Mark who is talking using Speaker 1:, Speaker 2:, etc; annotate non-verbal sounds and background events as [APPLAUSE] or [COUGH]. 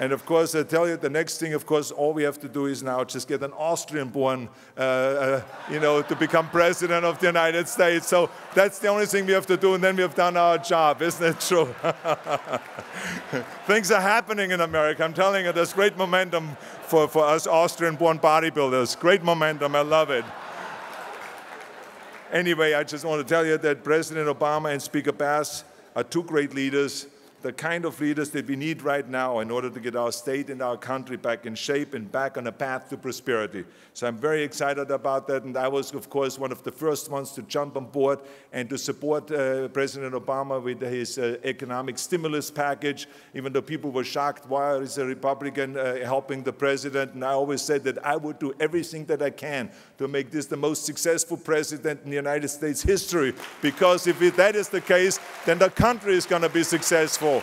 Speaker 1: And of course, I tell you, the next thing, of course, all we have to do is now just get an Austrian-born, uh, uh, you know, to become president of the United States. So that's the only thing we have to do, and then we have done our job. Isn't it [LAUGHS] true? Things are happening in America. I'm telling you, there's great momentum for, for us Austrian-born bodybuilders. Great momentum. I love it. Anyway, I just want to tell you that President Obama and Speaker Bass are two great leaders the kind of leaders that we need right now in order to get our state and our country back in shape and back on a path to prosperity. So I'm very excited about that. And I was, of course, one of the first ones to jump on board and to support uh, President Obama with his uh, economic stimulus package, even though people were shocked, why is a Republican uh, helping the president? And I always said that I would do everything that I can to make this the most successful president in the United States history. Because if that is the case, then the country is going to be successful. goal.